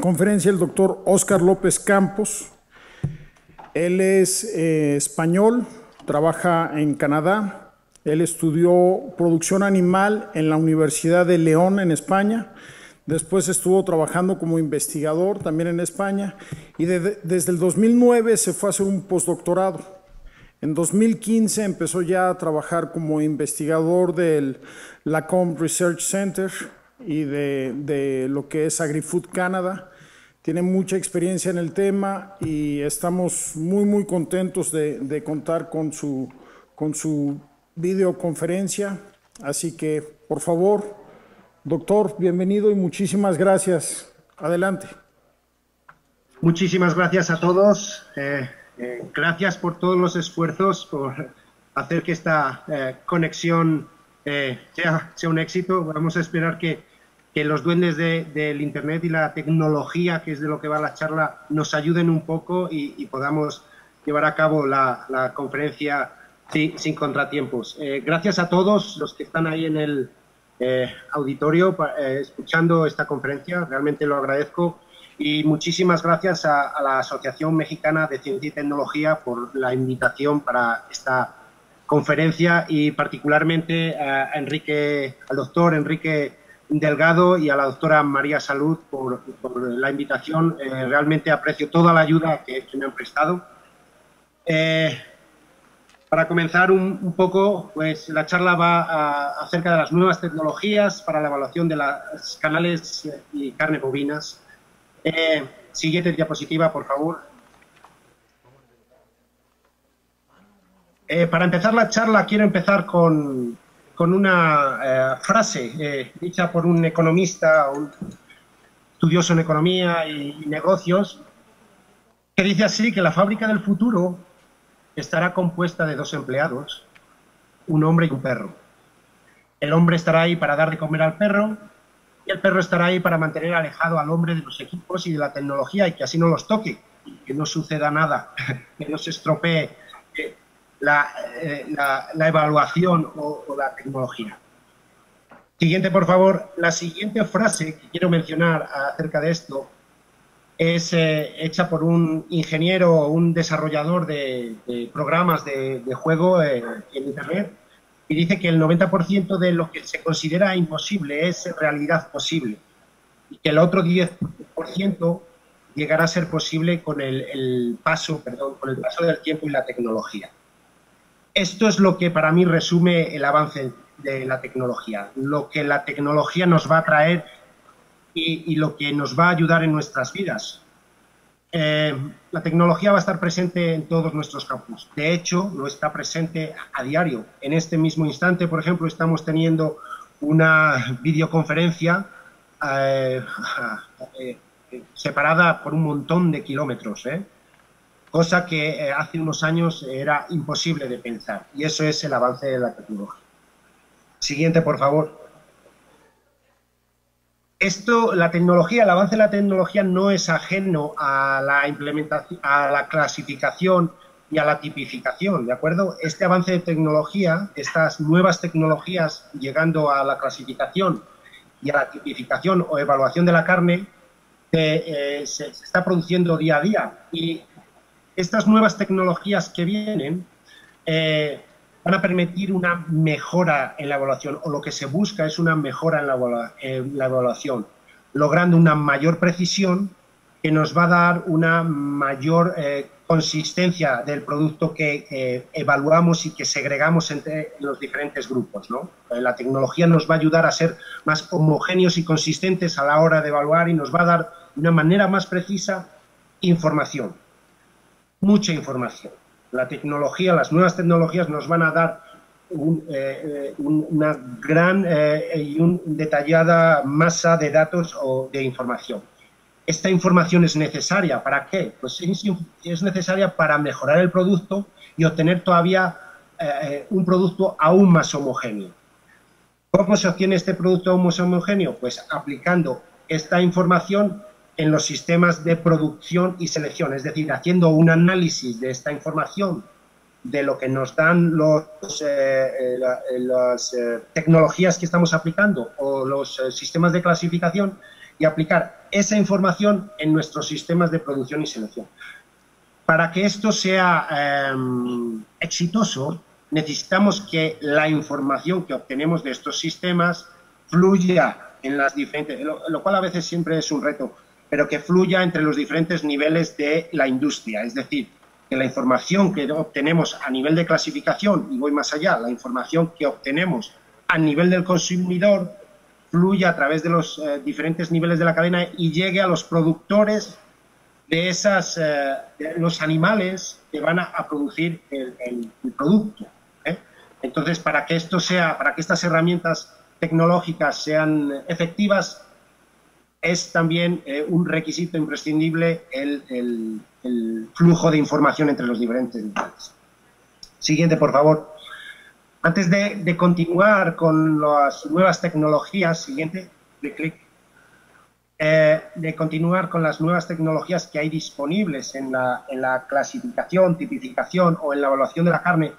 conferencia el doctor Oscar López Campos. Él es eh, español, trabaja en Canadá. Él estudió producción animal en la Universidad de León, en España. Después estuvo trabajando como investigador también en España. Y desde el 2009 se fue a hacer un postdoctorado. En 2015 empezó ya a trabajar como investigador del Lacombe Research Center y de, lo que es AgriFood Canada. Tiene mucha experiencia en el tema y estamos muy, muy contentos de, contar con su, con su videoconferencia. Así que, por favor, doctor, bienvenido y muchísimas gracias. Adelante. Muchísimas gracias a todos. Eh, eh, gracias por todos los esfuerzos, por hacer que esta eh, conexión sea, sea, un éxito. Vamos a esperar que que los duendes del Internet y la tecnología, que es de lo que va la charla, nos ayuden un poco y, podamos llevar a cabo la, conferencia sin, contratiempos. Eh, gracias a todos los que están ahí en el eh, auditorio eh, escuchando esta conferencia, realmente lo agradezco. Y muchísimas gracias a, la Asociación Mexicana de Ciencia y Tecnología por la invitación para esta conferencia y particularmente a Enrique, al doctor Enrique Delgado y a la doctora María Salud por, la invitación. Eh, realmente aprecio toda la ayuda que, me han prestado. Eh, para comenzar un, poco, pues la charla va acerca de las nuevas tecnologías para la evaluación de los canales y carne bovinas. Eh, siguiente diapositiva, por favor. para empezar la charla, quiero empezar con, con una eh, frase eh, dicha por un economista, un estudioso en economía y, negocios, que dice así que la fábrica del futuro estará compuesta de dos empleados, un hombre y un perro. El hombre estará ahí para dar de comer al perro y el perro estará ahí para mantener alejado al hombre de los equipos y de la tecnología y que así no los toque, que no suceda nada, que no se estropee eh, la, evaluación o, la tecnología. Siguiente, por favor. La siguiente frase que quiero mencionar acerca de esto es eh, hecha por un ingeniero o un desarrollador de, programas de, juego eh, en Internet y dice que el 90% de lo que se considera imposible es realidad posible y que el otro 10% llegará a ser posible con el paso, perdón, con el paso del tiempo y la tecnología. Esto es lo que para mí resume el avance de la tecnología, lo que la tecnología nos va a traer y, lo que nos va a ayudar en nuestras vidas. Eh, la tecnología va a estar presente en todos nuestros campos. De hecho, lo está presente a diario. En este mismo instante, por ejemplo, estamos teniendo una videoconferencia eh, eh, separada por un montón de kilómetros. ¿eh? Cosa que eh, hace unos años era imposible de pensar. Y eso es el avance de la tecnología. Siguiente, por favor. Esto, la tecnología, el avance de la tecnología no es ajeno a la implementación, a la clasificación y a la tipificación, ¿de acuerdo? Este avance de tecnología, estas nuevas tecnologías llegando a la clasificación y a la tipificación o evaluación de la carne, eh, se, está produciendo día a día. Y estas nuevas tecnologías que vienen eh, van a permitir una mejora en la evaluación, o lo que se busca es una mejora en la, evaluación, logrando una mayor precisión que nos va a dar una mayor eh, consistencia del producto que eh, evaluamos y que segregamos entre los diferentes grupos. La tecnología nos va a ayudar a ser más homogéneos y consistentes a la hora de evaluar y nos va a dar de una manera más precisa información mucha información. La tecnología, las nuevas tecnologías nos van a dar eh, eh, una gran eh, y una detallada masa de datos o de información. Esta información es necesaria, ¿para qué? Pues es necesaria para mejorar el producto y obtener todavía un producto aún más homogéneo. ¿Cómo se obtiene este producto aún más homogéneo? Pues aplicando esta información en los sistemas de producción y selección, es decir, haciendo un análisis de esta información, de lo que nos dan los, eh, eh, las eh, tecnologías que estamos aplicando o los sistemas de clasificación y aplicar esa información en nuestros sistemas de producción y selección. Para que esto sea em, exitoso, necesitamos que la información que obtenemos de estos sistemas fluya en las diferentes, lo, cual a veces siempre es un reto, pero que fluya entre los diferentes niveles de la industria. Es decir, que la información que obtenemos a nivel de clasificación, y voy más allá, la información que obtenemos a nivel del consumidor, fluya a través de los eh, diferentes niveles de la cadena y llegue a los productores de esas, eh, los animales que van a, producir el, producto. ¿eh? Entonces, para que esto sea, para que estas herramientas tecnológicas sean efectivas, es también eh, un requisito imprescindible el, flujo de información entre los diferentes niveles. Siguiente, por favor. Antes de, continuar con las nuevas tecnologías, siguiente, de clic, eh, de continuar con las nuevas tecnologías que hay disponibles en la, en la clasificación, tipificación o en la evaluación de la carne,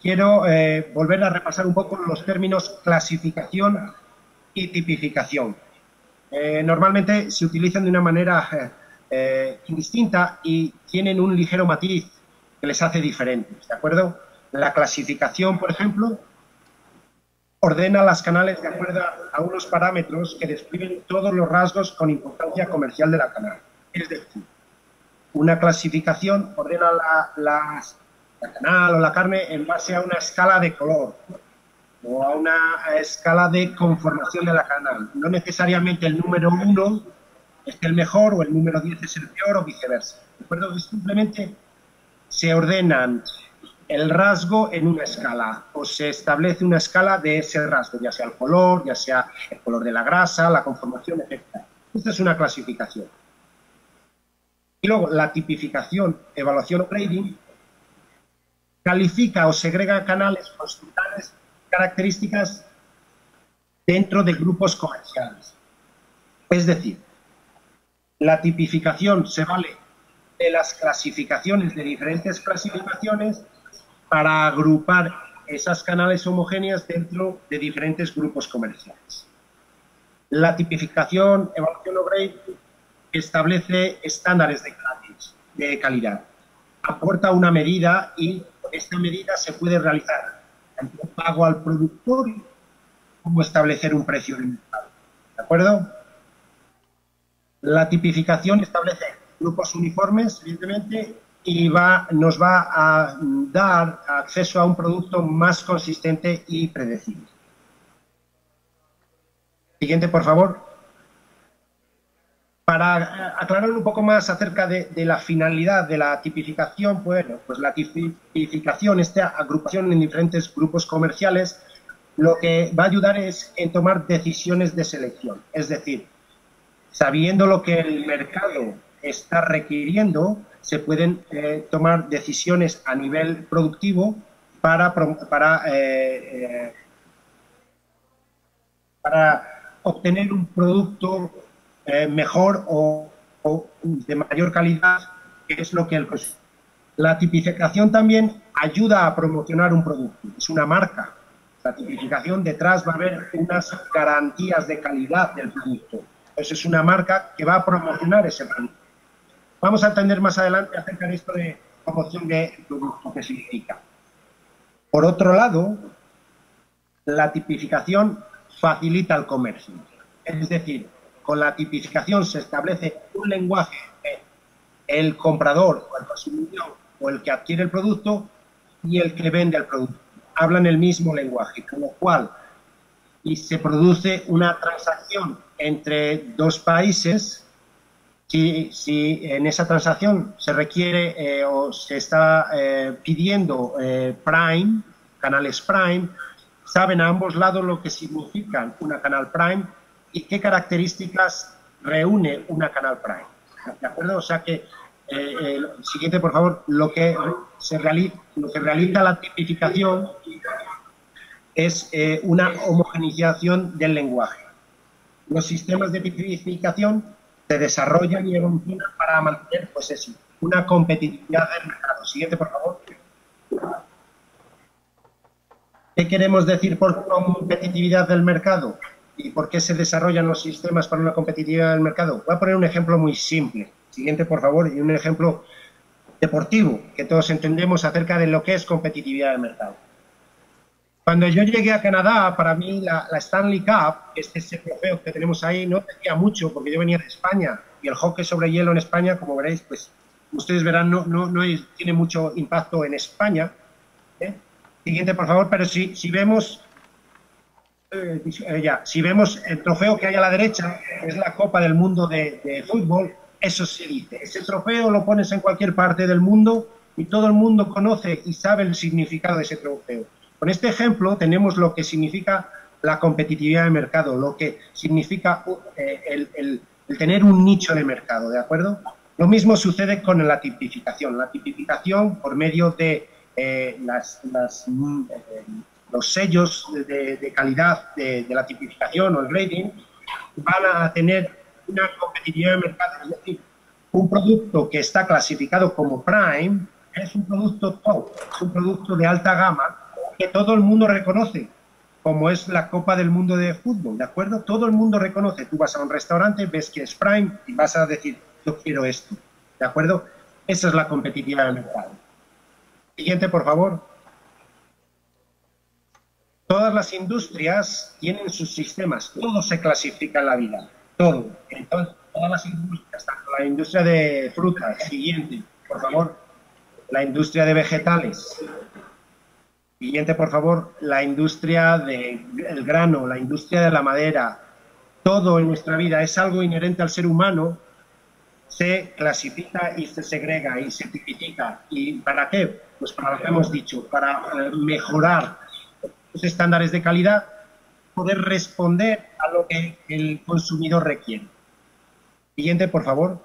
quiero eh, volver a repasar un poco los términos clasificación y tipificación. Eh, normalmente se utilizan de una manera eh, indistinta y tienen un ligero matiz que les hace diferentes, ¿de acuerdo? La clasificación, por ejemplo, ordena las canales de acuerdo a unos parámetros que describen todos los rasgos con importancia comercial de la canal. Es decir, una clasificación ordena las la canal o la carne en base a una escala de color o a una escala de conformación de la canal. No necesariamente el número 1 es el mejor o el número 10 es el peor o viceversa. ¿De acuerdo? Simplemente se ordenan el rasgo en una escala o se establece una escala de ese rasgo, ya sea el color, ya sea el color de la grasa, la conformación, etc. Esta es una clasificación. Y luego la tipificación, evaluación o grading califica o segrega canales con tales características dentro de grupos comerciales. Es decir, la tipificación se vale de las clasificaciones, de diferentes clasificaciones, para agrupar esas canales homogéneas dentro de diferentes grupos comerciales. La tipificación, evaluación grade, establece estándares de, de calidad, aporta una medida y esta medida se puede realizar pago al productor como establecer un precio el mercado. ¿De acuerdo? La tipificación establece grupos uniformes, evidentemente, y va, nos va a dar acceso a un producto más consistente y predecible. Siguiente, por favor. Para aclarar un poco más acerca de, la finalidad de la tipificación, bueno, pues la tipificación, esta agrupación en diferentes grupos comerciales, lo que va a ayudar es en tomar decisiones de selección. Es decir, sabiendo lo que el mercado está requiriendo, se pueden eh, tomar decisiones a nivel productivo para, para, eh, eh, para obtener un producto eh, mejor o, de mayor calidad, que es lo que el La tipificación también ayuda a promocionar un producto, es una marca. La tipificación detrás va a haber unas garantías de calidad del producto. Eso es una marca que va a promocionar ese producto. Vamos a entender más adelante acerca de esto de promoción de producto, que significa. Por otro lado, la tipificación facilita el comercio. Es decir, con la tipificación se establece un lenguaje el comprador o el consumidor o el que adquiere el producto y el que vende el producto. Hablan el mismo lenguaje, con lo cual y se produce una transacción entre dos países si, si en esa transacción se requiere eh, o se está eh, pidiendo eh, Prime, canales Prime, saben a ambos lados lo que significa una canal Prime y qué características reúne una Canal Prime. ¿De acuerdo? O sea que, eh, siguiente, por favor, lo que, se realiza, lo que realiza la tipificación es eh, una homogeneización del lenguaje. Los sistemas de tipificación se desarrollan y evolucionan para mantener, pues eso, una competitividad del mercado. Siguiente, por favor. ¿Qué queremos decir por competitividad del mercado? Y por qué se desarrollan los sistemas para una competitividad del mercado. Voy a poner un ejemplo muy simple. Siguiente, por favor, y un ejemplo deportivo que todos entendemos acerca de lo que es competitividad del mercado. Cuando yo llegué a Canadá, para mí la, Stanley Cup, este es el trofeo que tenemos ahí, no decía mucho porque yo venía de España y el hockey sobre hielo en España, como veréis, pues ustedes verán, no, no, no tiene mucho impacto en España. ¿eh? Siguiente, por favor, pero si, si vemos eh, ya, si vemos el trofeo que hay a la derecha, es la Copa del Mundo de, de Fútbol, eso se dice. Ese trofeo lo pones en cualquier parte del mundo y todo el mundo conoce y sabe el significado de ese trofeo. Con este ejemplo tenemos lo que significa la competitividad de mercado, lo que significa eh, el, tener un nicho de mercado, ¿de acuerdo? Lo mismo sucede con la tipificación. La tipificación, por medio de eh, mm, eh, los sellos de, calidad de, la tipificación o el grading, van a tener una competitividad de mercado. Es decir, un producto que está clasificado como Prime es un producto top, es un producto de alta gama que todo el mundo reconoce, como es la Copa del Mundo de Fútbol, ¿de acuerdo? Todo el mundo reconoce. Tú vas a un restaurante, ves que es Prime y vas a decir, yo quiero esto, ¿de acuerdo? Esa es la competitividad del mercado. Siguiente, por favor. Todas las industrias tienen sus sistemas, todo se clasifica en la vida todo. Entonces, todas las industrias, la industria de frutas, siguiente, por favor, la industria de vegetales, siguiente, por favor, la industria del grano, la industria de la madera, todo en nuestra vida es algo inherente al ser humano, se clasifica y se segrega y se tipifica. ¿Y para qué? Pues para lo que hemos dicho, para mejorar estándares de calidad poder responder a lo que el consumidor requiere. Siguiente, por favor.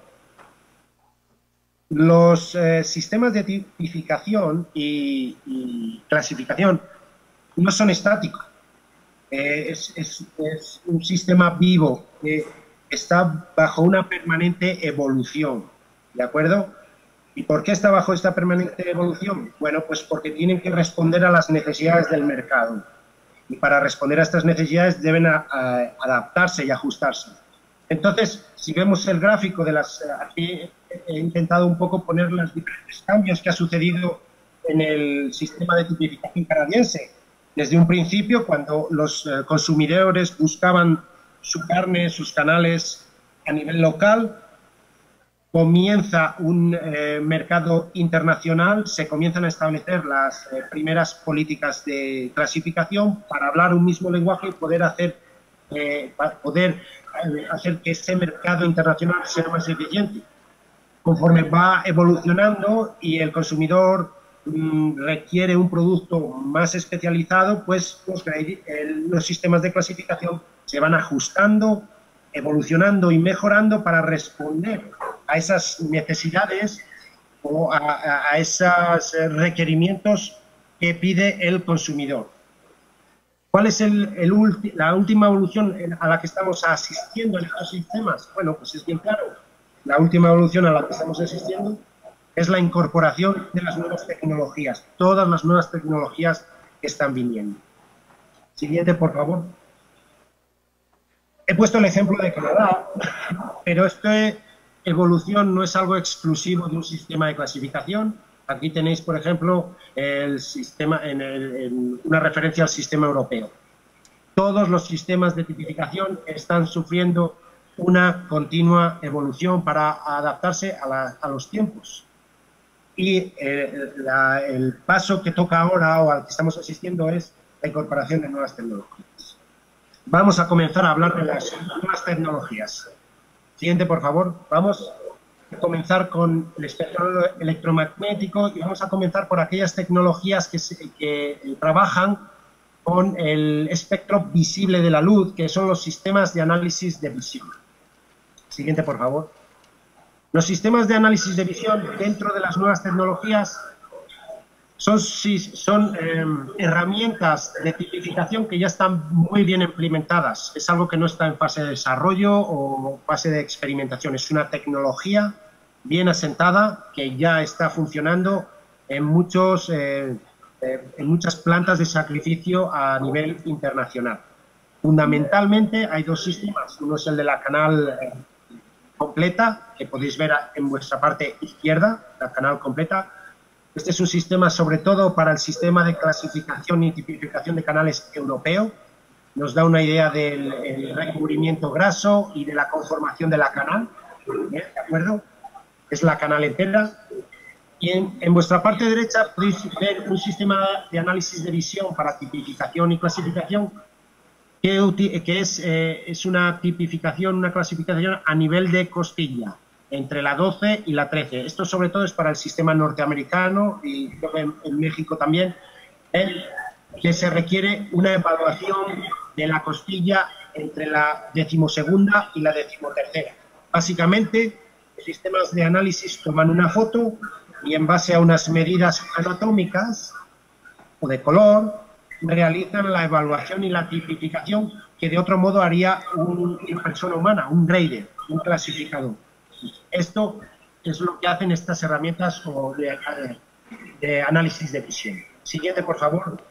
Los eh, sistemas de tipificación y, clasificación no son estáticos. Eh, es, un sistema vivo que está bajo una permanente evolución. ¿De acuerdo? ¿Y por qué está bajo esta permanente evolución? Bueno, pues porque tienen que responder a las necesidades del mercado y para responder a estas necesidades deben adaptarse y ajustarse. Entonces, si vemos el gráfico de las... Aquí he intentado un poco poner los diferentes cambios que ha sucedido en el sistema de tipificación canadiense. Desde un principio, cuando los eh, consumidores buscaban su carne, sus canales a nivel local, comienza un eh, mercado internacional, se comienzan a establecer las eh, primeras políticas de clasificación para hablar un mismo lenguaje y poder hacer, eh, poder hacer que ese mercado internacional sea más eficiente. Conforme va evolucionando y el consumidor mm, requiere un producto más especializado, pues, pues los sistemas de clasificación se van ajustando, evolucionando y mejorando para responder a esas necesidades o a, esos requerimientos que pide el consumidor. ¿Cuál es la última evolución a la que estamos asistiendo en estos sistemas? Bueno, pues es bien claro. La última evolución a la que estamos asistiendo es la incorporación de las nuevas tecnologías, todas las nuevas tecnologías que están viniendo. Siguiente, por favor. He puesto el ejemplo de Canadá, pero este evolución no es algo exclusivo de un sistema de clasificación. Aquí tenéis, por ejemplo, el sistema, en, una referencia al sistema europeo. Todos los sistemas de tipificación están sufriendo una continua evolución para adaptarse a, los tiempos. Y eh, el paso que toca ahora o al que estamos asistiendo es la incorporación de nuevas tecnologías. Vamos a comenzar a hablar de las nuevas tecnologías. Siguiente, por favor. Vamos a comenzar con el espectro electromagnético y vamos a comenzar por aquellas tecnologías que, que trabajan con el espectro visible de la luz, que son los sistemas de análisis de visión. Siguiente, por favor. Los sistemas de análisis de visión dentro de las nuevas tecnologías son, son em, herramientas de tipificación que ya están muy bien implementadas. Es algo que no está en fase de desarrollo o fase de experimentación. Es una tecnología bien asentada que ya está funcionando en, muchos, eh, eh, en muchas plantas de sacrificio a nivel internacional. Fundamentalmente hay dos sistemas. Uno es el de la canal eh, completa, que podéis ver en vuestra parte izquierda, la canal completa. Este es un sistema sobre todo para el sistema de clasificación y tipificación de canales europeo. Nos da una idea del recubrimiento graso y de la conformación de la canal. ¿De acuerdo? Es la canal entera. Y en, vuestra parte derecha podéis ver un sistema de análisis de visión para tipificación y clasificación que, es, eh, es una tipificación, una clasificación a nivel de costilla, entre la 12 y la 13. Esto sobre todo es para el sistema norteamericano y en, México también, que se requiere una evaluación de la costilla entre la decimosegunda y la decimotercera. Básicamente, sistemas de análisis toman una foto y en base a unas medidas anatómicas o de color, realizan la evaluación y la tipificación que de otro modo haría una persona humana, un grader, un clasificador. Esto es lo que hacen estas herramientas de, análisis de visión. Siguiente, por favor.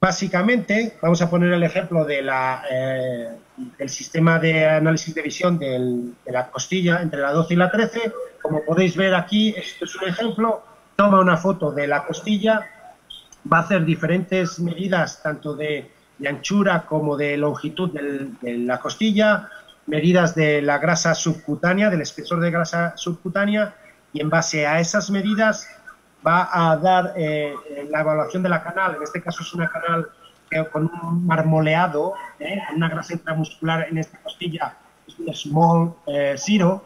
Básicamente, vamos a poner el ejemplo de la, eh, del sistema de análisis de visión de la costilla entre la 12 y la 13. Como podéis ver aquí, esto es un ejemplo. Toma una foto de la costilla, va a hacer diferentes medidas tanto de, anchura como de longitud de la costilla, medidas de la grasa subcutánea, del espesor de grasa subcutánea, y en base a esas medidas va a dar eh, la evaluación de la canal. En este caso es una canal con un marmoleado, eh, una grasa intramuscular en esta costilla, es un small eh, zero.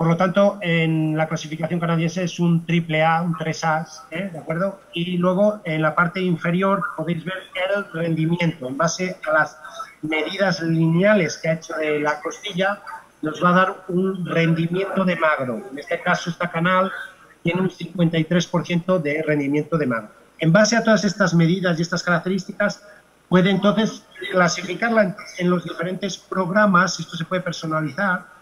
Por lo tanto, en la clasificación canadiense es un triple A, un 3A, ¿eh? ¿de acuerdo? Y luego en la parte inferior podéis ver el rendimiento. En base a las medidas lineales que ha hecho de la costilla, nos va a dar un rendimiento de magro. En este caso, esta canal tiene un 53% de rendimiento de magro. En base a todas estas medidas y estas características, puede entonces clasificarla en los diferentes programas, esto se puede personalizar,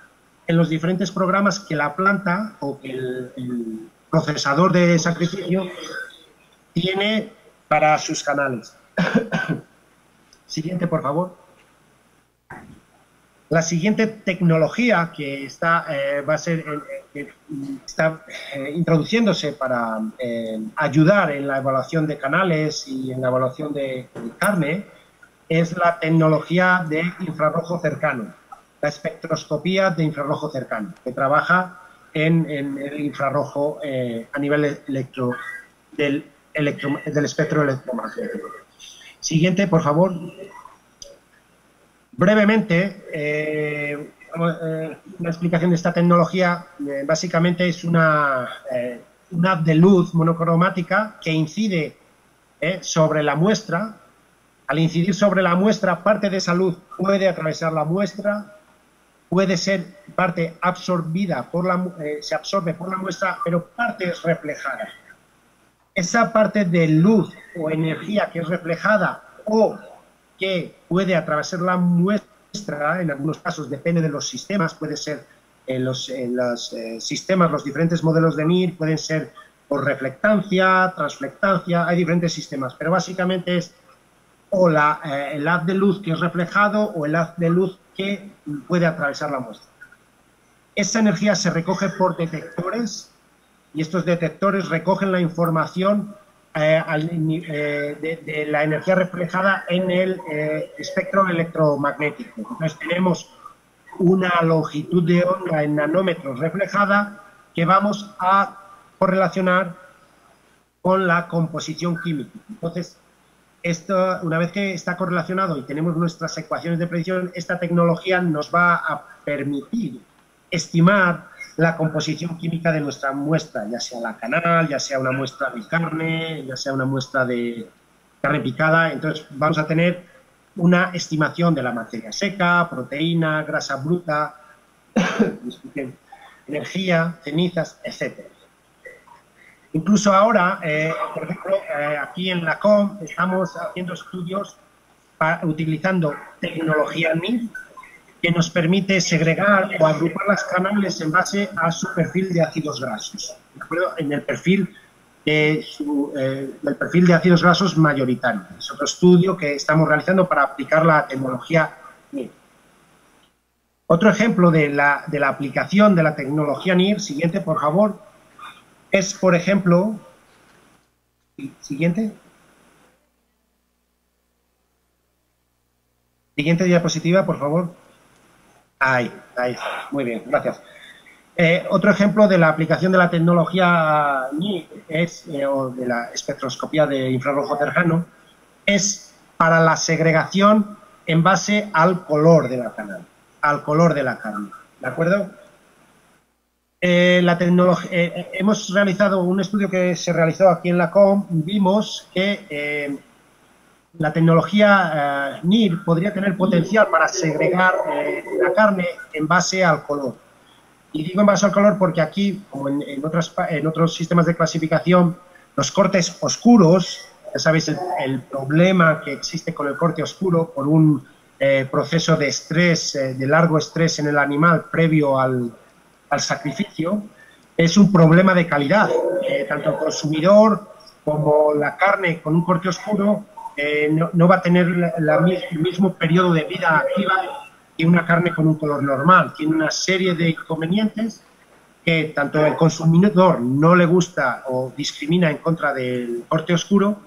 en los diferentes programas que la planta o que el, procesador de sacrificio tiene para sus canales. Siguiente, por favor. La siguiente tecnología que está, eh, va a ser, eh, está eh, introduciéndose para ayudar en la evaluación de canales y en la evaluación de carne es la tecnología de infrarrojo cercano la espectroscopía de infrarrojo cercano, que trabaja en, el infrarrojo eh, a nivel electro, del, del espectro electromagnético. Siguiente, por favor. Brevemente, eh, eh, una explicación de esta tecnología básicamente es una, una de luz monocromática que incide sobre la muestra. Al incidir sobre la muestra, parte de esa luz puede atravesar la muestra puede ser parte absorbida por la, eh, se absorbe por la muestra, pero parte es reflejada. Esa parte de luz o energía que es reflejada o que puede atravesar la muestra, en algunos casos depende de los sistemas, puede ser en los, los eh, sistemas, los diferentes modelos de NIR pueden ser por reflectancia, transflectancia, hay diferentes sistemas, pero básicamente es o la, eh, el haz de luz que es reflejado o el haz de luz que puede atravesar la muestra. Esa energía se recoge por detectores y estos detectores recogen la información eh, eh, de, la energía reflejada en el espectro electromagnético. Entonces tenemos una longitud de onda en nanómetros reflejada que vamos a correlacionar con la composición química. Entonces, una vez que está correlacionado y tenemos nuestras ecuaciones de predicción, esta tecnología nos va a permitir estimar la composición química de nuestra muestra, ya sea la canal, ya sea una muestra de carne, ya sea una muestra de carne picada. Entonces vamos a tener una estimación de la materia seca, proteína, grasa bruta, energía, cenizas, etcétera. Incluso ahora, eh, por ejemplo, eh, aquí en la COM estamos haciendo estudios utilizando tecnología NIF que nos permite segregar o agrupar las canales en base a su perfil de ácidos grasos. En el perfil del perfil de ácidos grasos mayoritario. Es otro estudio que estamos realizando para aplicar la tecnología NIR. Otro ejemplo de la, de la aplicación de la tecnología NIR, siguiente por favor, es por ejemplo, siguiente, Siguiente diapositiva, por favor. Ahí, ahí Muy bien, gracias. Eh, otro ejemplo de la aplicación de la tecnología es, eh, o de la espectroscopía de infrarrojo cercano es para la segregación en base al color de la canal, al color de la carne. ¿De acuerdo? Eh, la tecnología, hemos realizado un estudio que se realizó aquí en la COM, vimos que la tecnología eh, NIR podría tener potencial para segregar eh, la carne en base al color. Y digo en base al color porque aquí, como en, en otros sistemas de clasificación, los cortes oscuros, ya sabéis el, problema que existe con el corte oscuro por un eh, proceso de estrés, de largo estrés en el animal previo al, al sacrificio, es un problema de calidad. tanto el consumidor como la carne con un corte oscuro eh, no, va a tener el mismo periodo de vida activa que una carne con un color normal. Tiene una serie de inconvenientes que tanto el consumidor no le gusta o discrimina en contra del corte oscuro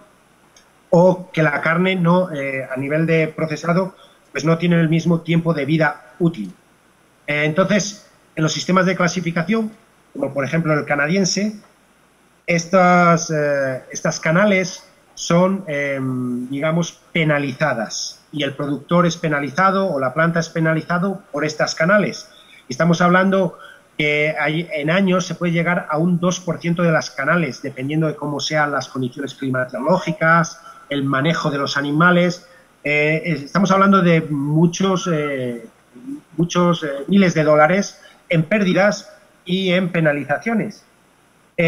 o que la carne no eh, a nivel de procesado pues no tiene el mismo tiempo de vida útil. Eh, entonces, en los sistemas de clasificación, como por ejemplo el canadiense, estas, estas canales son, em, digamos, penalizadas y el productor es penalizado o la planta es penalizado por estas canales. Estamos hablando que en años se puede llegar a un 2% de las canales, dependiendo de cómo sean las condiciones climatológicas, el manejo de los animales. Eh, estamos hablando de muchos, eh, muchos eh, miles de dólares en pérdidas y en penalizaciones.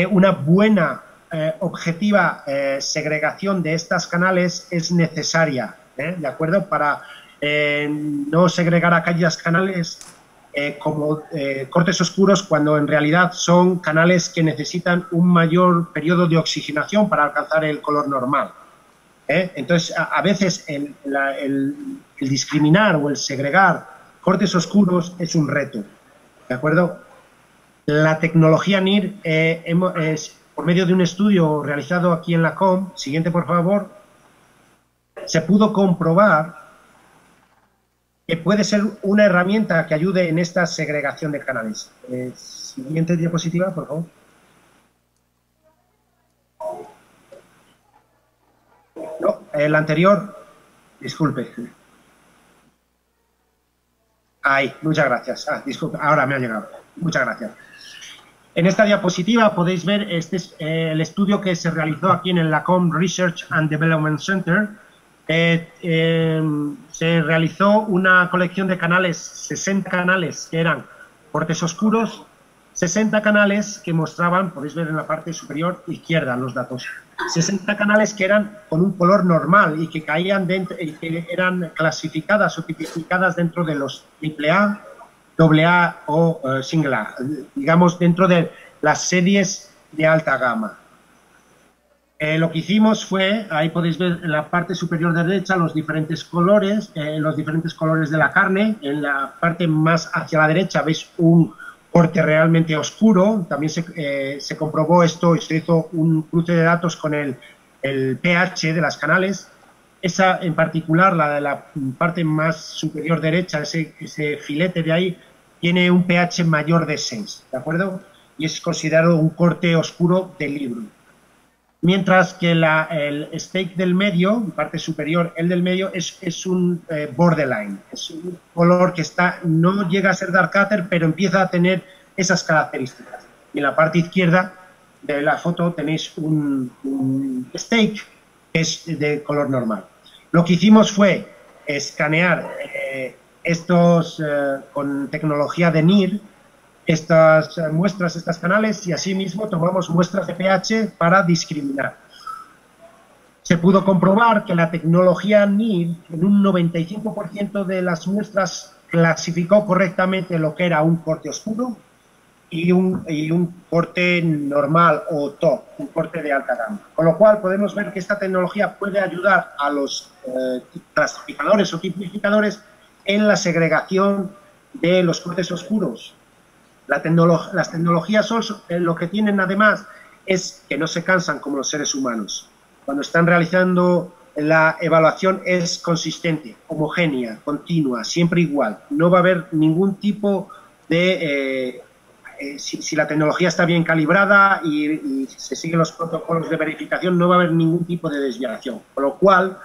una buena eh, objetiva eh, segregación de estas canales es necesaria, ¿eh? ¿de acuerdo? Para no segregar aquellas canales como cortes oscuros cuando en realidad son canales que necesitan un mayor periodo de oxigenación para alcanzar el color normal. Entonces, a, veces el, discriminar o el segregar cortes oscuros es un reto, ¿de acuerdo? La tecnología NIR es por medio de un estudio realizado aquí en la COM, siguiente por favor, se pudo comprobar que puede ser una herramienta que ayude en esta segregación de canales. Eh, siguiente diapositiva, por favor. No, el anterior, disculpe. Ahí, muchas gracias. Ah, ahora me ha llegado. Muchas gracias. En esta diapositiva podéis ver este eh, el estudio que se realizó aquí en el LACOM Research and Development Center. Eh, em, se realizó una colección de canales, 60 canales que eran cortes oscuros, 60 canales que mostraban, podéis ver en la parte superior izquierda los datos, 60 canales que eran con un color normal y que caían dentro, y que eran clasificadas o tipificadas dentro de los AAA, AA o uh, single A, digamos dentro de las series de alta gama. Eh, lo que hicimos fue, ahí podéis ver en la parte superior derecha los diferentes colores, eh, los diferentes colores de la carne. En la parte más hacia la derecha veis un corte realmente oscuro. También se, eh, se comprobó esto y se hizo un cruce de datos con el, el pH de las canales esa en particular, la de la parte más superior derecha, ese, ese filete de ahí, tiene un pH mayor de 6, ¿de acuerdo? Y es considerado un corte oscuro del libro. Mientras que la, el steak del medio, parte superior, el del medio, es, es un eh, borderline, es un color que está, no llega a ser dark cutter, pero empieza a tener esas características. Y en la parte izquierda de la foto tenéis un, un steak que es de color normal. Lo que hicimos fue escanear eh, estos eh, con tecnología de NIR, estas muestras, estos canales, y asimismo tomamos muestras de pH para discriminar. Se pudo comprobar que la tecnología NIR en un 95% de las muestras clasificó correctamente lo que era un corte oscuro y un, y un corte normal o top, un corte de alta gama. Con lo cual podemos ver que esta tecnología puede ayudar a los eh, clasificadores o tipificadores en la segregación de los cortes oscuros. La las tecnologías eh, lo que tienen además es que no se cansan como los seres humanos. Cuando están realizando la evaluación es consistente, homogénea, continua, siempre igual. No va a haber ningún tipo de... Eh, eh, si, la tecnología está bien calibrada y, se siguen los protocolos de verificación, no va a haber ningún tipo de desviación. Con lo cual,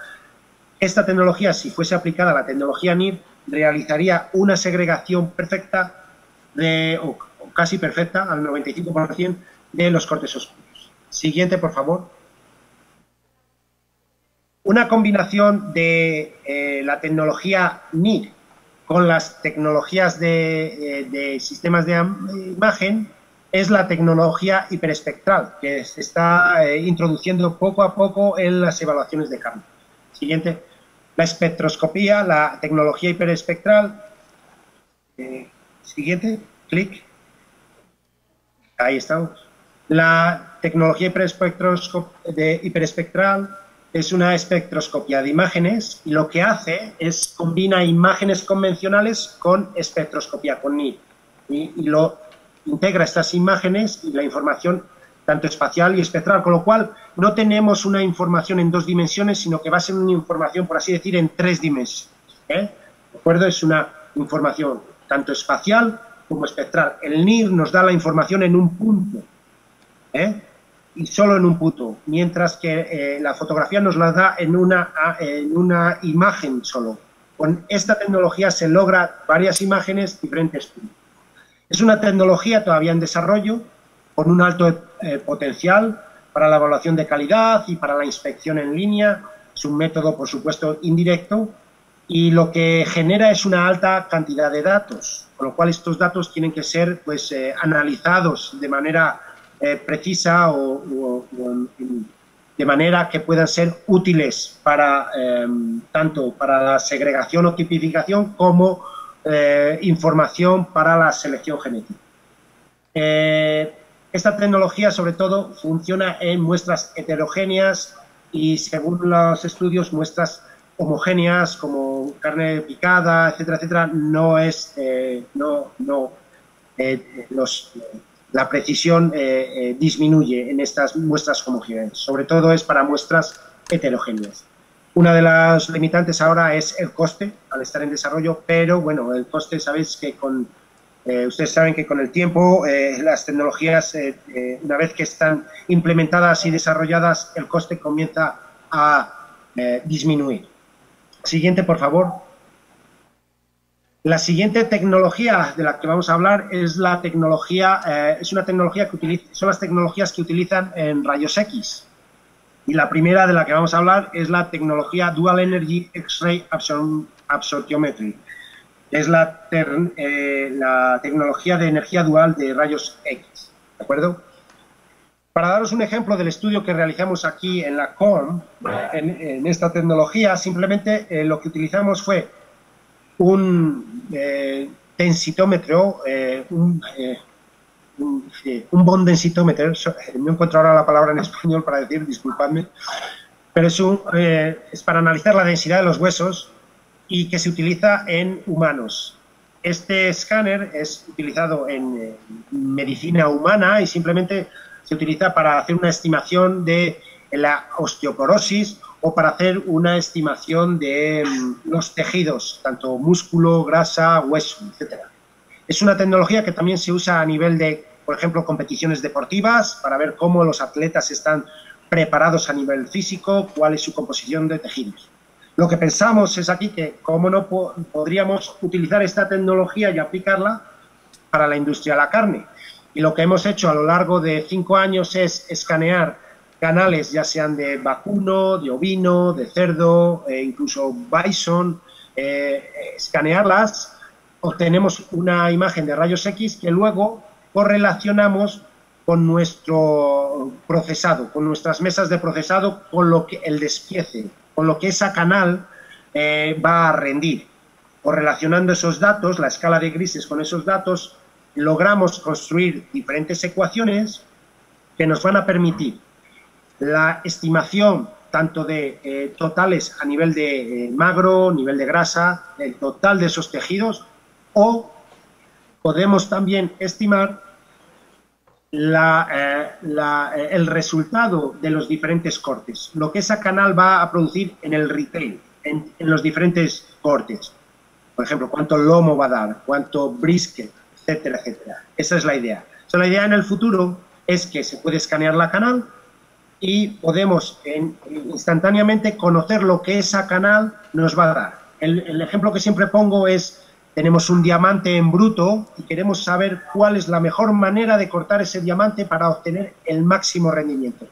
esta tecnología, si fuese aplicada a la tecnología NIR, realizaría una segregación perfecta, de, o, casi perfecta, al 95% de los cortes oscuros. Siguiente, por favor. Una combinación de eh, la tecnología NIR con las tecnologías de, eh, sistemas de imagen es la tecnología hiperespectral, que se está eh, introduciendo poco a poco en las evaluaciones de campo. Siguiente, la espectroscopía, la tecnología hiperespectral. Siguiente, clic. Ahí estamos. La tecnología hiperespectral es una espectroscopia de imágenes y lo que hace es combina imágenes convencionales con espectroscopia, con NIR, y, lo integra estas imágenes y la información tanto espacial y espectral, con lo cual no tenemos una información en dos dimensiones, sino que va a ser una información, por así decir, en tres dimensiones. ¿eh? ¿De acuerdo? Es una información tanto espacial como espectral. El NIR nos da la información en un punto. ¿eh? y solo en un punto, mientras que eh, la fotografía nos la da en una, en una imagen solo. Con esta tecnología se logra varias imágenes diferentes. Es una tecnología todavía en desarrollo, con un alto eh, potencial para la evaluación de calidad y para la inspección en línea. Es un método, por supuesto, indirecto y lo que genera es una alta cantidad de datos, con lo cual estos datos tienen que ser pues, eh, analizados de manera eh, precisa o, de manera que puedan ser útiles para em, tanto para la segregación o tipificación como eh, información para la selección genética. Esta tecnología, sobre todo, funciona en muestras heterogéneas y, según los estudios, muestras homogéneas como carne picada, etcétera, etcétera, no es, no, no, los la precisión eh, eh, disminuye en estas muestras homogéneas. Sobre todo es para muestras heterogéneas. Una de las limitantes ahora es el coste al estar en desarrollo, pero bueno, el coste, sabéis que con, eh, ustedes saben que con el tiempo las tecnologías, una vez que están implementadas y desarrolladas, el coste comienza a disminuir. Siguiente, por favor. La siguiente tecnología de la que vamos a hablar es la tecnología, eh, es una tecnología que utiliza, son las tecnologías que utilizan en rayos X. Y la primera de la que vamos a hablar es la tecnología Dual Energy X-Ray Absorptiometry. Es la, eh, la tecnología de energía dual de rayos X. ¿De acuerdo? Para daros un ejemplo del estudio que realizamos aquí en la CORM, en, esta tecnología, simplemente eh, lo que utilizamos fue un eh, densitómetro, eh, un, eh, un, un bond densitómetro, no encuentro ahora la palabra en español para decir, disculpadme, pero es, un, es para analizar la densidad de los huesos y que se utiliza en humanos. Este escáner es utilizado en medicina humana y simplemente se utiliza para hacer una estimación de la osteoporosis o para hacer una estimación de mm, los tejidos, tanto músculo, grasa, hueso, etc. Es una tecnología que también se usa a nivel de, por ejemplo, competiciones deportivas, para ver cómo los atletas están preparados a nivel físico, cuál es su composición de tejidos. Lo que pensamos es aquí que cómo no podríamos utilizar esta tecnología y aplicarla para la industria de la carne. Y lo que hemos hecho a lo largo de cinco años es escanear canales, ya sean de vacuno, de ovino, de cerdo, e incluso bison, eh, escanearlas, obtenemos una imagen de rayos X que luego correlacionamos con nuestro procesado, con nuestras mesas de procesado, con lo que el despiece, con lo que esa canal eh, va a rendir. Correlacionando esos datos, la escala de grises con esos datos, logramos construir diferentes ecuaciones que nos van a permitir la estimación tanto de eh, totales a nivel de eh, magro, nivel de grasa, el total de esos tejidos, o podemos también estimar eh, el resultado de los diferentes cortes, lo que esa canal va a producir en el retail, en, los diferentes cortes. Por ejemplo, cuánto lomo va a dar, cuánto brisket, etcétera, etcétera. Esa es la idea. la idea en el futuro es que se puede escanear la canal y podemos instantáneamente conocer lo que esa canal nos va a dar. el ejemplo que siempre pongo es tenemos un diamante en bruto y queremos saber cuál es la mejor manera de cortar ese diamante para obtener el máximo rendimiento.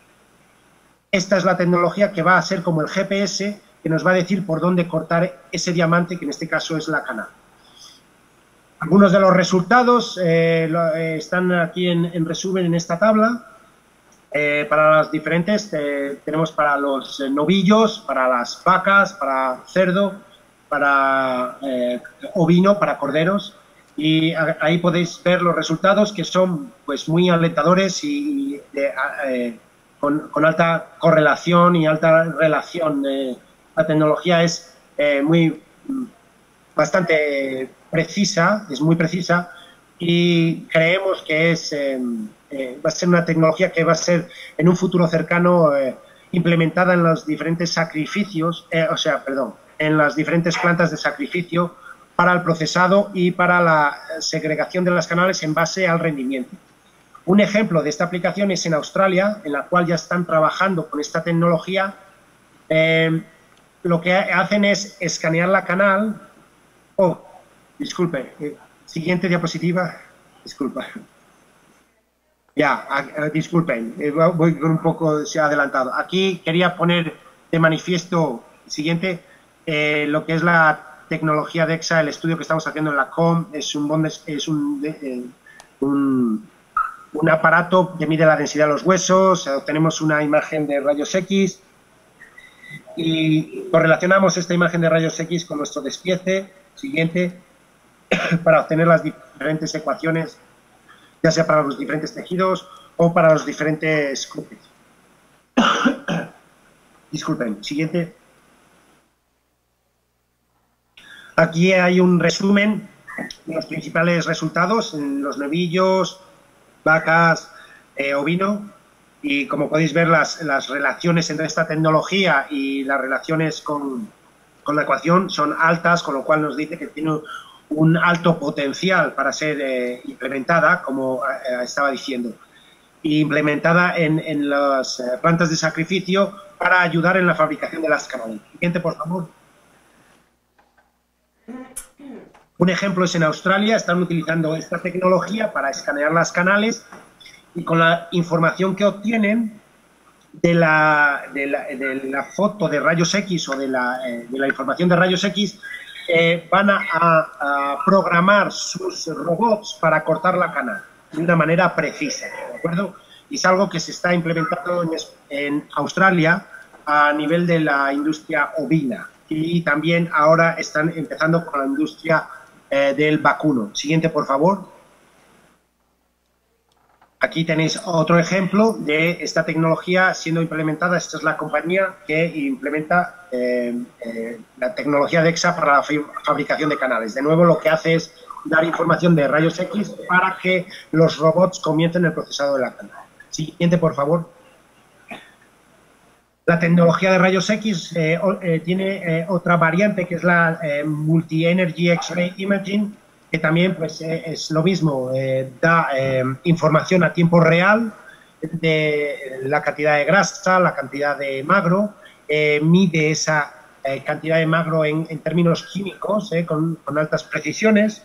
Esta es la tecnología que va a ser como el GPS que nos va a decir por dónde cortar ese diamante, que en este caso es la canal. Algunos de los resultados eh, eh, están aquí en, resumen en esta tabla. Eh, para las diferentes, tenemos para los novillos, para las vacas, para cerdo, para eh, ovino, para corderos, y ahí podéis ver los resultados que son pues muy alentadores y eh, con, alta correlación y alta relación. la tecnología es eh, muy bastante precisa, es muy precisa y creemos que es va a ser una tecnología que va a ser en un futuro cercano implementada en los diferentes sacrificios, o sea, perdón, en las diferentes plantas de sacrificio para el procesado y para la segregación de las canales en base al rendimiento. Un ejemplo de esta aplicación es en Australia, en la cual ya están trabajando con esta tecnología. Eh, lo que hacen es escanear la canal. Oh, disculpe, eh, siguiente diapositiva. Disculpa. Ya, disculpen, eh, voy con un poco se ha adelantado. Aquí quería poner de manifiesto, siguiente, eh, lo que es la tecnología DEXA, el estudio que estamos haciendo en la COM, es un, es eh, un, un, aparato que mide la densidad de los huesos, obtenemos una imagen de rayos X y correlacionamos esta imagen de rayos X con nuestro despiece siguiente para obtener las diferentes ecuaciones, ya sea para los diferentes tejidos o para los diferentes grupos. Disculpen, siguiente. Aquí hay un resumen de los principales resultados en los novillos, vacas, eh, ovino. Y como podéis ver, las, relaciones entre esta tecnología y las relaciones con, la ecuación son altas, con lo cual nos dice que tiene un alto potencial para ser eh, implementada, como eh, estaba diciendo, implementada en, en las plantas de sacrificio para ayudar en la fabricación de las canales. Siguiente, por favor. Un ejemplo es en Australia, están utilizando esta tecnología para escanear las canales y con la información que obtienen de la, de la, foto de rayos X o de la, eh, información de rayos X, eh, van a, programar sus robots para cortar la canal de una manera precisa, ¿de acuerdo? Y es algo que se está implementando en, en Australia a nivel de la industria ovina y también ahora están empezando con la industria eh, del vacuno. Siguiente, por favor. Aquí tenéis otro ejemplo de esta tecnología siendo implementada. Esta es la compañía que implementa eh, eh, la tecnología de EXA para la fabricación de canales. De nuevo, lo que hace es dar información de rayos X para que los robots comiencen el procesado de la canal. Siguiente, por favor. La tecnología de rayos X eh, tiene otra variante que es la Multi-Energy X-Ray Imaging, que también pues, es lo mismo, da información a tiempo real de la cantidad de grasa, la cantidad de magro, mide esa cantidad de magro en, términos químicos con, con altas precisiones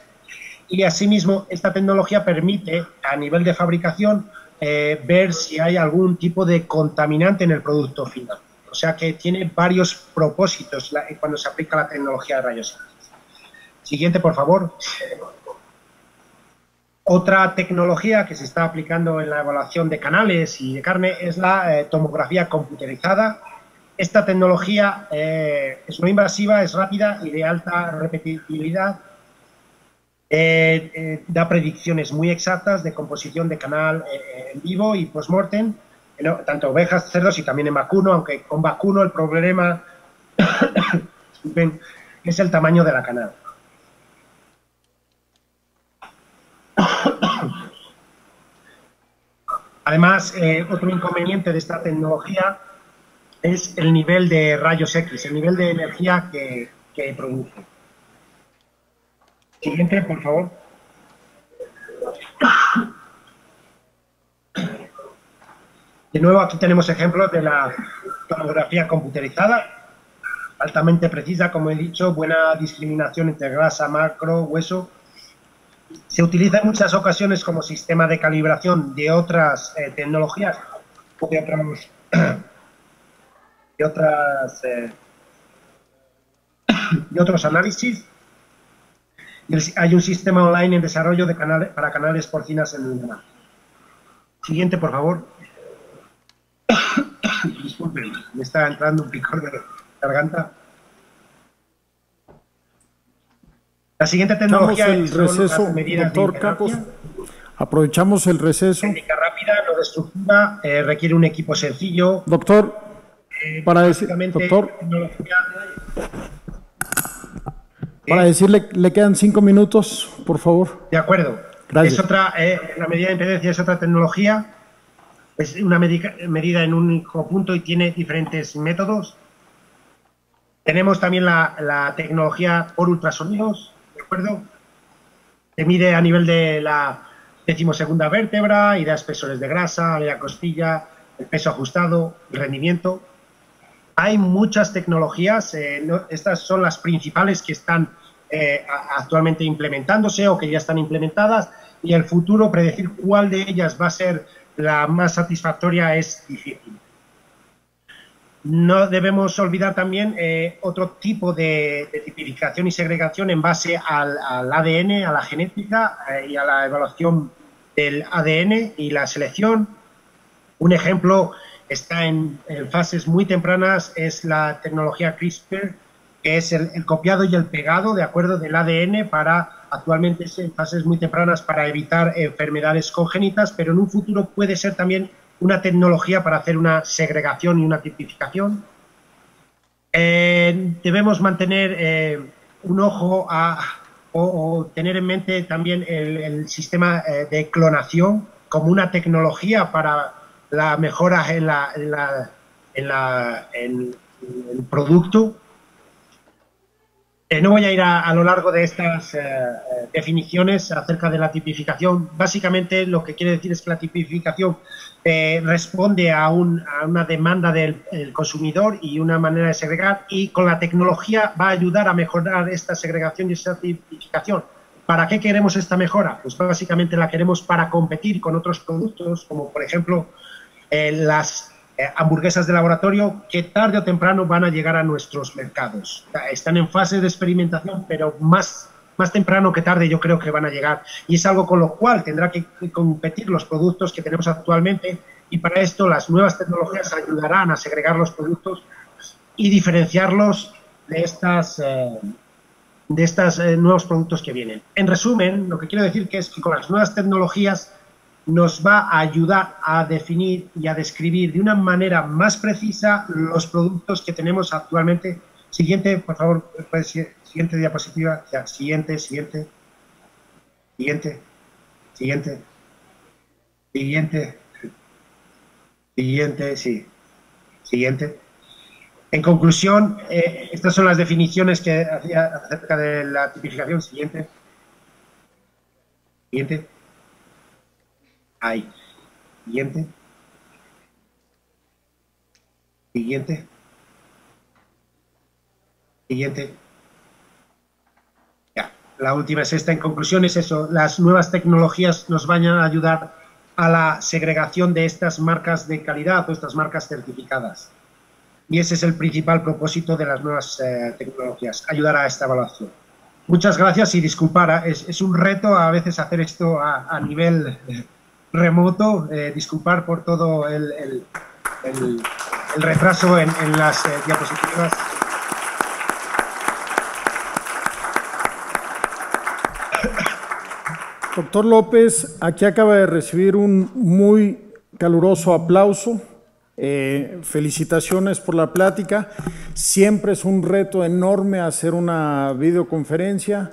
y asimismo esta tecnología permite a nivel de fabricación eh, ver si hay algún tipo de contaminante en el producto final. O sea que tiene varios propósitos cuando se aplica la tecnología de rayos. Siguiente, por favor. Otra tecnología que se está aplicando en la evaluación de canales y de carne es la eh, tomografía computerizada. Esta tecnología eh, es no invasiva, es rápida y de alta repetibilidad da predicciones muy exactas de composición de canal en vivo y post-mortem, tanto ovejas, cerdos y también en vacuno, aunque con vacuno el problema es el tamaño de la canal. Además, eh, otro inconveniente de esta tecnología es el nivel de rayos X, el nivel de energía que, produce. Siguiente, por favor. De nuevo, aquí tenemos ejemplos de la tomografía computerizada, altamente precisa, como he dicho, buena discriminación entre grasa, macro, hueso, se utiliza en muchas ocasiones como sistema de calibración de otras eh, tecnologías o de otros, de otras eh, de otros análisis. Hay un sistema online en desarrollo de canales, para canales porcinas en línea. Siguiente, por favor. Disculpen, me está entrando un picor de garganta. La siguiente tecnología el receso, doctor Campos. Aprovechamos el receso. Técnica rápida, no destructiva, eh, requiere un equipo sencillo. Doctor, eh, para decir, doctor, para decirle, le quedan cinco minutos, por favor. De acuerdo. Gracias. Es otra, eh, la medida de impedencia es otra tecnología, es una medida en un único punto y tiene diferentes métodos. Tenemos también la, la tecnología por ultrasonidos, acuerdo? Se mide a nivel de la decimosegunda vértebra y da espesores de grasa, la costilla, el peso ajustado, el rendimiento. Hay muchas tecnologías, eh, estas son las principales que están eh, actualmente implementándose o que ya están implementadas y el futuro predecir cuál de ellas va a ser la más satisfactoria es difícil. No debemos olvidar también eh, otro tipo de, tipificación y segregación en base al, ADN, a la genética eh, y a la evaluación del ADN y la selección. Un ejemplo está en, fases muy tempranas, es la tecnología CRISPR, que es el, copiado y el pegado de acuerdo del ADN para actualmente en fases muy tempranas para evitar enfermedades congénitas, pero en un futuro puede ser también una tecnología para hacer una segregación y una tipificación. Eh, debemos mantener eh, un ojo o, tener en mente también el, sistema eh, de clonación como una tecnología para la mejora en, en el producto eh, no voy a ir a, lo largo de estas eh, eh, definiciones acerca de la tipificación. Básicamente lo que quiere decir es que la tipificación responde a, una demanda del, consumidor y una manera de segregar y con la tecnología va a ayudar a mejorar esta segregación y esta tipificación. ¿Para qué queremos esta mejora? Pues básicamente la queremos para competir con otros productos como por ejemplo las eh, hamburguesas de laboratorio que tarde o temprano van a llegar a nuestros mercados. Están en fase de experimentación, pero más, más temprano que tarde yo creo que van a llegar. Y es algo con lo cual tendrá que competir los productos que tenemos actualmente y para esto las nuevas tecnologías ayudarán a segregar los productos y diferenciarlos de estas... Eh, de estos eh, nuevos productos que vienen. En resumen, lo que quiero decir que es que con las nuevas tecnologías nos va a ayudar a definir y a describir de una manera más precisa los productos que tenemos actualmente. Siguiente, por favor, siguiente diapositiva. Siguiente, siguiente. Siguiente. Siguiente. Siguiente. Siguiente, sí. Siguiente. En conclusión, eh, estas son las definiciones que hacía acerca de la tipificación. Siguiente. Siguiente. Hay. Siguiente. Siguiente. Siguiente. Ya. La última es esta. En conclusión es eso. Las nuevas tecnologías nos van a ayudar a la segregación de estas marcas de calidad o estas marcas certificadas. Y ese es el principal propósito de las nuevas eh, tecnologías, ayudar a esta evaluación. Muchas gracias y disculpar, es, un reto a veces hacer esto a, a nivel remoto. Eh, disculpar por todo el, el, retraso en, en las eh, diapositivas. Doctor López, aquí acaba de recibir un muy caluroso aplauso. Eh, felicitaciones por la plática. Siempre es un reto enorme hacer una videoconferencia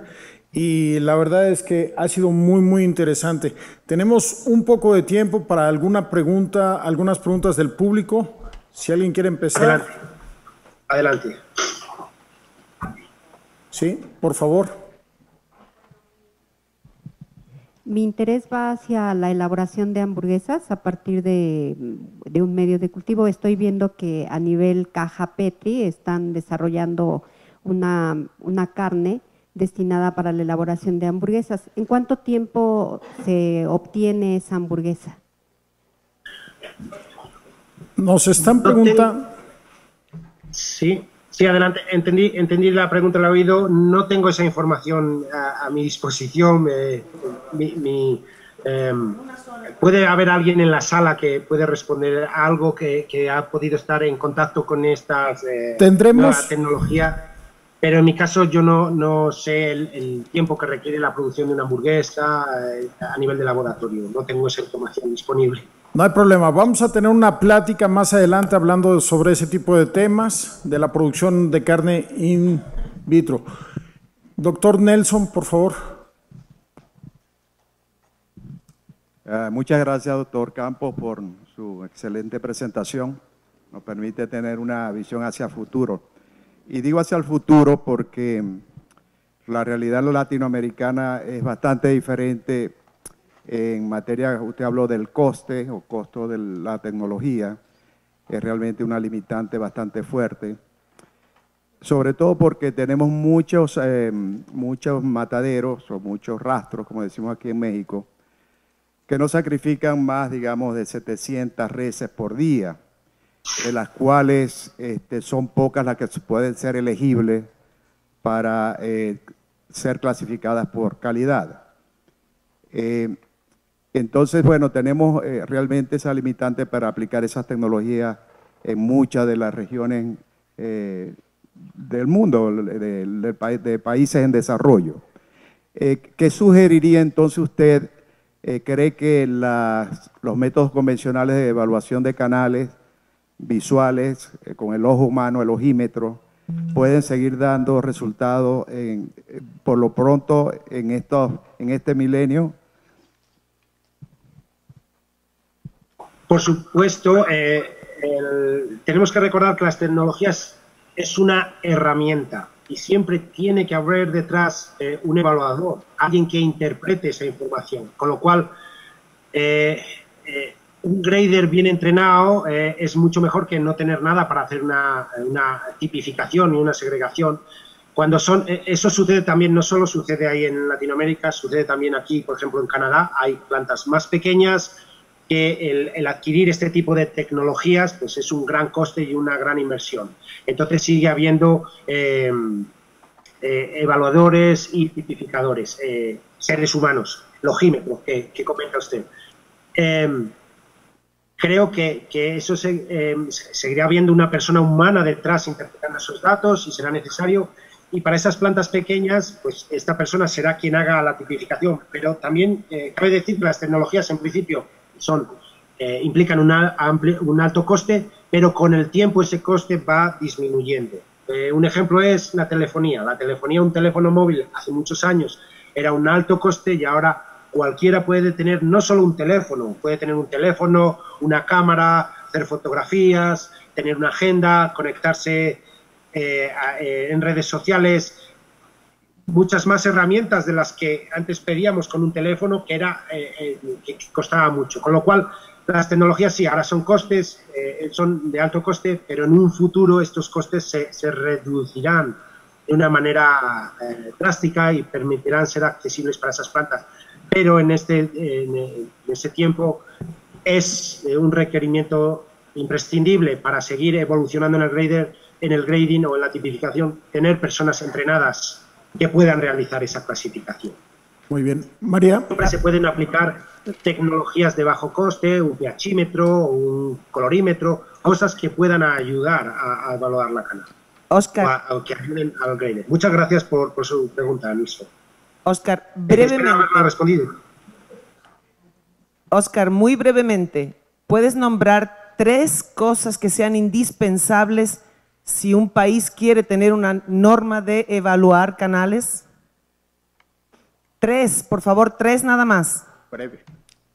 y la verdad es que ha sido muy, muy interesante. Tenemos un poco de tiempo para alguna pregunta, algunas preguntas del público. Si alguien quiere empezar. Adelante. Adelante. Sí, por favor. Mi interés va hacia la elaboración de hamburguesas a partir de, un medio de cultivo. Estoy viendo que a nivel caja Petri están desarrollando una, una carne destinada para la elaboración de hamburguesas. ¿En cuánto tiempo se obtiene esa hamburguesa? Nos están preguntando. Sí, Sí, adelante. Entendí, entendí la pregunta, la he oído. No tengo esa información a, mi disposición. Em, ¿Puede haber alguien en la sala que puede responder algo que, ha podido estar en contacto con esta eh, ¿Tendremos... tecnología? Pero en mi caso yo no, no sé el, tiempo que requiere la producción de una hamburguesa eh, a nivel de laboratorio. No tengo esa información disponible. No hay problema. Vamos a tener una plática más adelante hablando sobre ese tipo de temas, de la producción de carne in vitro. Doctor Nelson, por favor. Uh, muchas gracias, doctor Campos, por su excelente presentación. Nos permite tener una visión hacia el futuro. Y digo hacia el futuro porque la realidad latinoamericana es bastante diferente en materia, usted habló del coste o costo de la tecnología, es realmente una limitante bastante fuerte, sobre todo porque tenemos muchos, eh, muchos mataderos o muchos rastros, como decimos aquí en México, que no sacrifican más, digamos, de 700 reses por día, de las cuales este, son pocas las que pueden ser elegibles para eh, ser clasificadas por calidad. Eh, entonces, bueno, tenemos eh, realmente esa limitante para aplicar esas tecnologías en muchas de las regiones del mundo, de, países en desarrollo. ¿Qué sugeriría entonces usted? ¿Cree que los métodos convencionales de evaluación de canales visuales con el ojo humano, el ojímetro, pueden seguir dando resultados por lo pronto en, estos, en este milenio? Por supuesto, eh, tenemos que recordar que las tecnologías es una herramienta y siempre tiene que haber detrás eh, un evaluador, alguien que interprete esa información. Con lo cual, eh, un grader bien entrenado es mucho mejor que no tener nada para hacer una, tipificación y una segregación. Cuando son, eso sucede también, no solo sucede ahí en Latinoamérica, sucede también aquí, por ejemplo, en Canadá. Hay plantas más pequeñas, que el, adquirir este tipo de tecnologías pues es un gran coste y una gran inversión. Entonces sigue habiendo eh, eh, evaluadores y tipificadores, eh, seres humanos, logímetros que, comenta usted. Creo que, eso em, seguirá habiendo una persona humana detrás interpretando esos datos y será necesario. Y para esas plantas pequeñas, pues esta persona será quien haga la tipificación. Pero también cabe decir que las tecnologías, en principio, son, eh, implican un alto coste, pero con el tiempo ese coste va disminuyendo. Eh, un ejemplo es la telefonía. La telefonía, un teléfono móvil, hace muchos años era un alto coste y ahora cualquiera puede tener no solo un teléfono, puede tener un teléfono, una cámara, hacer fotografías, tener una agenda, conectarse eh, en redes sociales, muchas más herramientas de las que antes pedíamos con un teléfono que era eh, eh, que costaba mucho. Con lo cual, las tecnologías sí, ahora son costes, eh, son de alto coste, pero en un futuro estos costes se, reducirán de una manera drástica y permitirán ser accesibles para esas plantas. Pero en este en, ese tiempo es un requerimiento imprescindible para seguir evolucionando en el grader, en el grading o en la tipificación, tener personas entrenadas que puedan realizar esa clasificación. Muy bien. María. Siempre se pueden aplicar tecnologías de bajo coste, un pHímetro, un colorímetro, cosas que puedan ayudar a, evaluar la canal. Oscar. O, que ayuden al grader. Muchas gracias por, su pregunta, Luis. Oscar, brevemente. respondido. Oscar, muy brevemente, ¿puedes nombrar tres cosas que sean indispensables si un país quiere tener una norma de evaluar canales? Tres, por favor, tres nada más. Breve.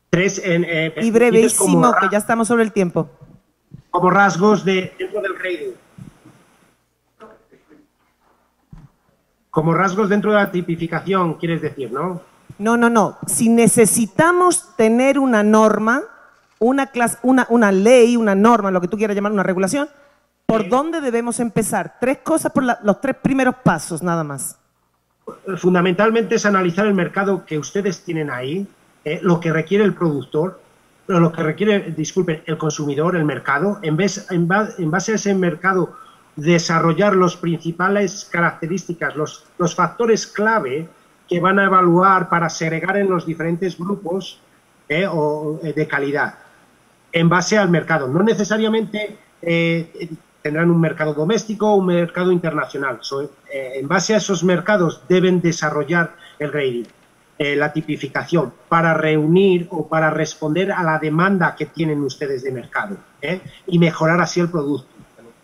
Tres en, eh, Y brevísimo, como que ya estamos sobre el tiempo. como rasgos de, dentro del grading. Como rasgos dentro de la tipificación, quieres decir, ¿no? No, no, no. Si necesitamos tener una norma, una, clas- una, una ley, una norma, lo que tú quieras llamar, una regulación, ¿por dónde debemos empezar? Tres cosas por la- los tres primeros pasos, nada más. Fundamentalmente es analizar el mercado que ustedes tienen ahí, eh, lo que requiere el productor, lo que requiere, disculpen, el consumidor, el mercado, en, vez, en base a ese mercado desarrollar las principales características, los, factores clave que van a evaluar para segregar en los diferentes grupos eh, eh, de calidad en base al mercado. No necesariamente eh, tendrán un mercado doméstico o un mercado internacional. En base a esos mercados deben desarrollar el grading, eh, la tipificación, para reunir o para responder a la demanda que tienen ustedes de mercado y mejorar así el producto.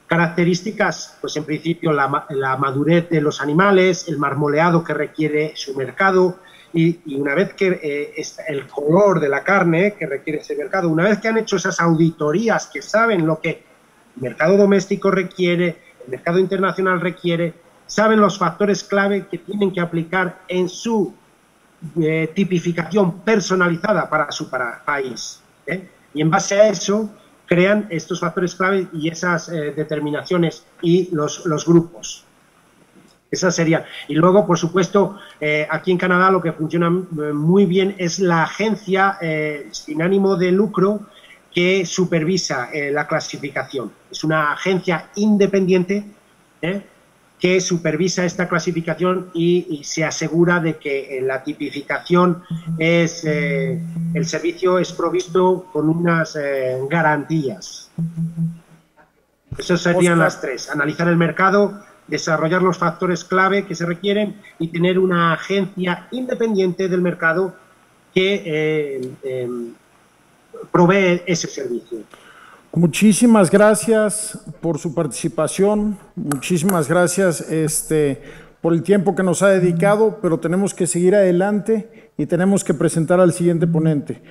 Características, pues en principio la, la madurez de los animales, el marmoleado que requiere su mercado y, y una vez que eh, el color de la carne que requiere ese mercado, una vez que han hecho esas auditorías que saben lo que el mercado doméstico requiere, el mercado internacional requiere, saben los factores clave que tienen que aplicar en su eh, tipificación personalizada para su para- país. ¿eh? Y en base a eso crean estos factores clave y esas eh, determinaciones y los, los grupos. Esas serían. Y luego, por supuesto, eh, aquí en Canadá lo que funciona eh, muy bien es la agencia sin ánimo de lucro que supervisa la clasificación. Es una agencia independiente. Que supervisa esta clasificación y, y se asegura de que eh, la tipificación es eh, el servicio es provisto con unas eh, garantías. Esas serían Oscar. las tres: analizar el mercado, desarrollar los factores clave que se requieren y tener una agencia independiente del mercado que eh, provee ese servicio. Muchísimas gracias por su participación, muchísimas gracias este, por el tiempo que nos ha dedicado, pero tenemos que seguir adelante y tenemos que presentar al siguiente ponente.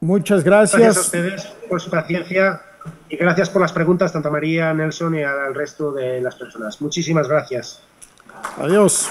Muchas Gracias a gracias. ustedes por su paciencia y gracias por las preguntas, tanto a María, Nelson y al resto de las personas. Muchísimas gracias. Adiós.